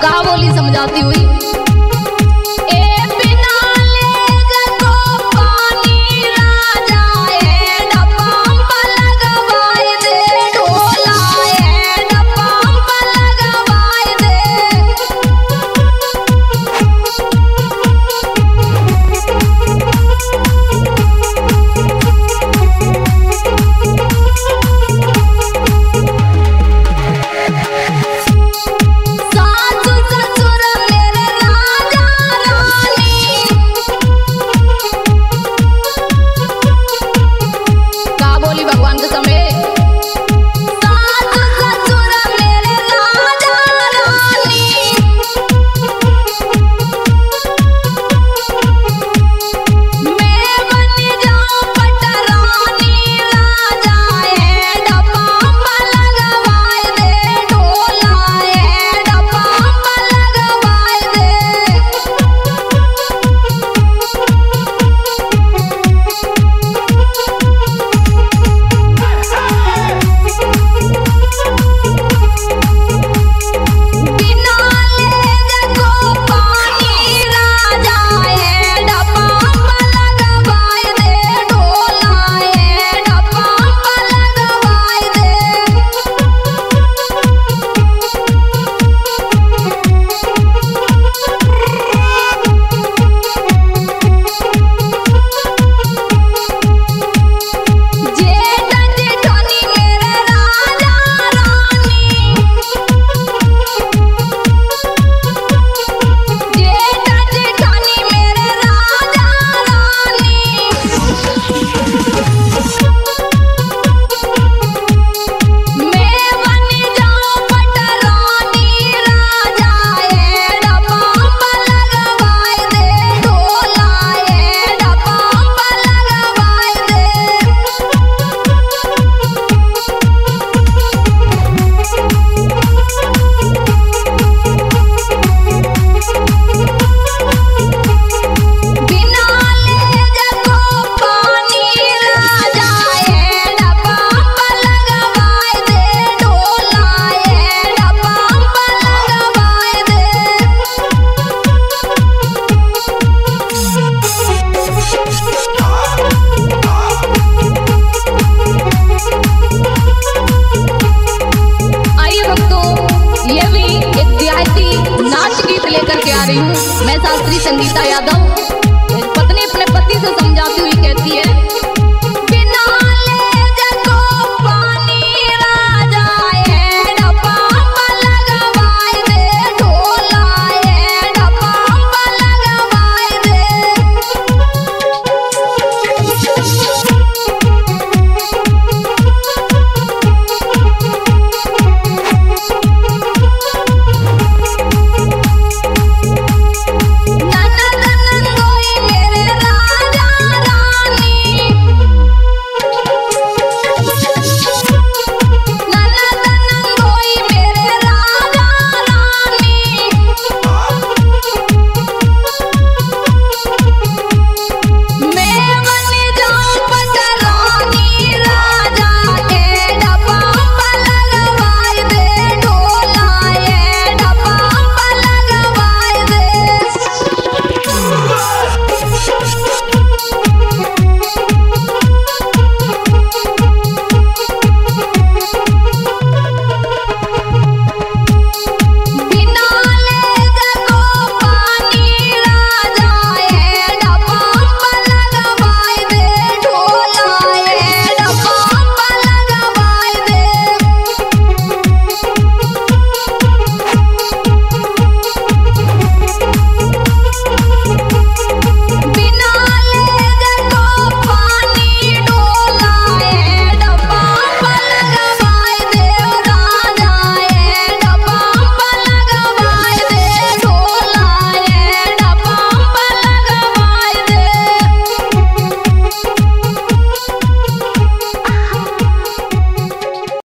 और का बोली समझाती हुई? शास्त्री संगीता यादव